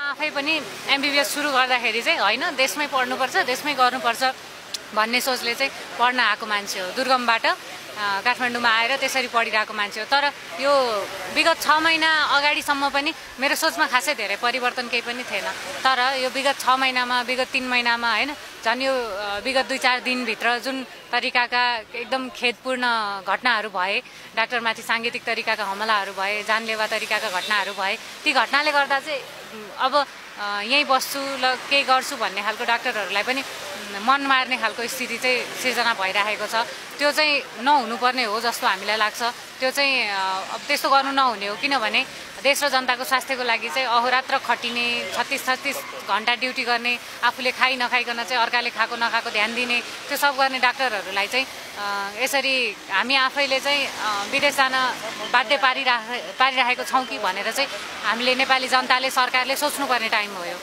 आफै पनि एमबिबिएस सुरु गर्दाखेरि चाहिँ होइन देशमै पढ्नुपर्छ देशमै गर्नुपर्छ भन्ने सोचले चाहिँ पढ्न आएको मान्छे हो दुर्गमबाट। काठमाडौँमा आएर त्यसरी पढिरहेको मान्छे हो। तर यो विगत छ महिना अगाडिसम्म पनि मेरो सोचमा खासै धेरै परिवर्तन केही पनि थिएन। तर यो विगत छ महिनामा विगत तिन महिनामा होइन झन् यो विगत दुई चार दिनभित्र जुन तरिकाका एकदम खेदपूर्ण घटनाहरू भए डाक्टरमाथि साङ्गीतिक तरिकाका हमलाहरू भए जानलेवा तरिकाका घटनाहरू भए ती घटनाले गर्दा चाहिँ अब यहीँ बस्छु ल केही गर्छु भन्ने खालको डाक्टरहरूलाई पनि मन मार्ने खालको स्थिति चाहिँ सिर्जना भइरहेको छ। त्यो चाहिँ नहुनुपर्ने हो जस्तो हामीलाई लाग्छ। त्यो चाहिँ अब त्यस्तो गर्नु नहुने हो। किनभने देश र जनताको स्वास्थ्यको लागि चाहिँ अहोरात्र खटिने छत्तिस छत्तिस घन्टा ड्युटी गर्ने आफूले खाइ नखाइकन चाहिँ अर्काले खाएको नखाएको ध्यान दिने त्यो सब गर्ने डाक्टरहरूलाई चाहिँ यसरी हामी आफैले चाहिँ विदेश जान बाध्य पारिराख पारिरहेको छौँ कि भनेर चाहिँ हामीले नेपाली जनताले सरकारले सोच्नुपर्ने टाइम हो यो।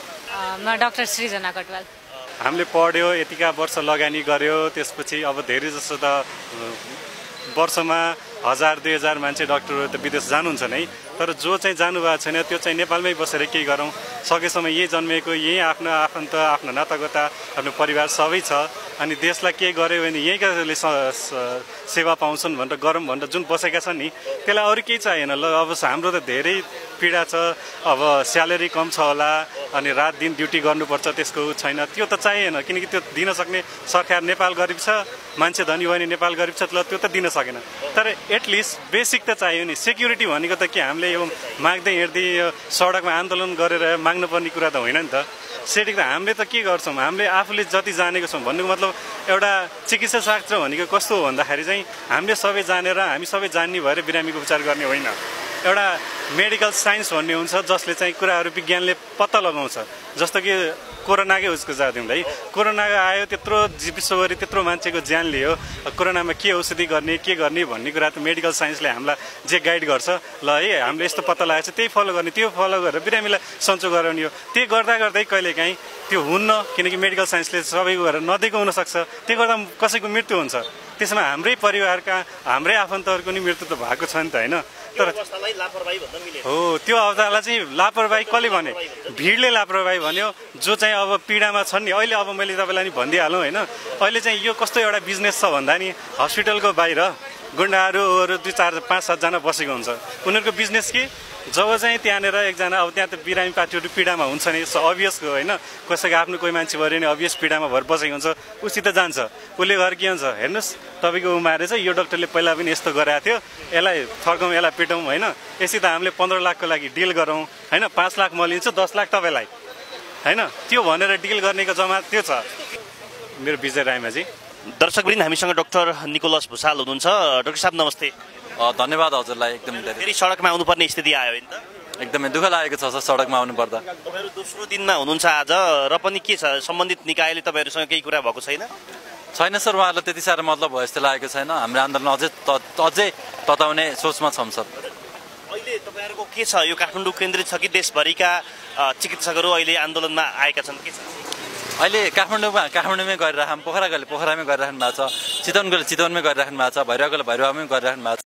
डाक्टर सृजना कटवाल। हामीले पढ्यो यतिका वर्ष लगानी गर्यो त्यसपछि अब धेरै जसो त वर्षमा हजार दुई हजार मान्छे डक्टरहरू त विदेश जानुहुन्छ नै तर जो चाहिँ जानुभएको छैन त्यो चाहिँ नेपालमै बसेर केही गरौँ? सकेसम्म यहीँ जन्मेको यहीँ आफ्नो आफन्त आफ्नो नातागोता आफ्नो परिवार सबै छ। अनि देशलाई के गर्यो भने यहीँकाले सेवा पाउँछन् भनेर गरौँ भनेर जुन बसेका छन् नि त्यसलाई अरू केही चाहिएन। ल अब हाम्रो त धेरै पीडा छ अब स्यालेरी कम छ होला अनि रात दिन ड्युटी गर्नुपर्छ त्यसको छैन। त्यो त चाहिएन किनकि त्यो दिन सक्ने सरकार नेपाल गरिब छ मान्छे धनी भयो भने नेपाल गरिब छ ल त्यो त दिन सकेन। तर एटलिस्ट बेसिक त चाहियो नि। सेक्युरिटी भनेको त के हामीले यो माग्दै हिँड्दै सडकमा आन्दोलन गरेर माग्नुपर्ने कुरा त होइन नि त। सेटिङ त हामीले त के गर्छौँ? हामीले आफूले जति जानेको छौँ भन्नुको मतलब एउटा चिकित्सा शास्त्र भनेको कस्तो हो भन्दाखेरि चाहिँ हामीले सबै जानेर हामी सबै जान्ने भएर बिरामीको उपचार गर्ने होइन। एउटा मेडिकल साइन्स भन्ने हुन्छ जसले चाहिँ कुराहरू विज्ञानले पत्ता लगाउँछ। जस्तो कि कोरोनाकै उसको जाँदै है कोरोना आयो त्यत्रो विश्वभरि त्यत्रो मान्छेको ज्यान लियो। कोरोनामा के औषधि गर्ने के गर्ने भन्ने कुरा त मेडिकल साइन्सले हामीलाई जे गाइड गर्छ। ल है हामीले यस्तो पत्ता लगाएको छ त्यही फलो गर्ने त्यो फलो गरेर बिरामीलाई सन्चो गराउने हो। त्यही गर्दा गर्दै कहिलेकाहीँ त्यो हुन्न किनकि मेडिकल साइन्सले सबैको गरेर नदिएको हुनसक्छ। त्यो गर्दा कसैको मृत्यु हुन्छ। त्यसमा हाम्रै परिवारका हाम्रै आफन्तहरूको नि मृत्यु त भएको छ नि त होइन? तर हो त्यो अवस्थालाई चाहिँ लापरवाही कसले भने? भिडले लापरवाही भन्यो। जो चाहिँ अब पीडामा छन् नि अहिले अब मैले तपाईँलाई नि भनिदिइहालौँ होइन? अहिले चाहिँ यो कस्तो एउटा बिजनेस छ भन्दा नि हस्पिटलको बाहिर गुन्डाहरू दुई चार पाँच सातजना बसेको हुन्छ। उनीहरूको बिजनेस के? जब चाहिँ त्यहाँनिर एकजना अब त्यहाँ त बिरामी पार्टीहरू पीडामा हुन्छ नि अभियस होइन? कसैको आफ्नो कोही मान्छे भऱ्यो भने अभियस पीडामा भएर बसेको हुन्छ उसित जान्छ। उसले घर के हुन्छ? हेर्नुहोस् तपाईँको उमारे चाहिँ यो डक्टरले पहिला पनि यस्तो गराएको थियो। यसलाई फर्काउँ यसलाई पिटौँ होइन? यसै त हामीले पन्ध्र लाखको लागि डिल गरौँ होइन? पाँच लाख म लिन्छु दस लाख तपाईँलाई होइन? त्यो भनेर डिल गर्नेको जम्मा त्यो छ। मेरो विजय राईमाझी दर्शकवृन्द हामीसँग डाक्टर निकोलस भुषाल हुनुहुन्छ। डाक्टर साहब नमस्ते। धन्यवाद हजुरलाई एकदम धेरै। फेरि सडकमा आउनुपर्ने स्थिति आयो नि त। एकदमै दुःख लागेको छ सर सडकमा आउनु पर्दा तपाईँहरू दोस्रो दिनमा हुनुहुन्छ आज र पनि के छ? सम्बन्धित निकायले तपाईँहरूसँग केही कुरा भएको छैन? छैन सर उहाँहरूलाई त्यति साह्रो मतलब भयो जस्तो लागेको छैन। हाम्रो आन्दोलन अझै अझै तताउने सोचमा छौँ सर। अहिले तपाईँहरूको के छ? यो काठमाडौँ केन्द्रित छ कि देशभरिका चिकित्सकहरू अहिले आन्दोलनमा आएका छन्? के छ? अहिले काठमाडौँमा काठमाडौँमै गरिराख्नु पोखरा गएले पोखरामै गरिराख्नु भएको छ चितवन गएले चितवनमै गरिराख्नु भएको छ भैरव गएले भैरवामै गरिराख्नु भएको छ।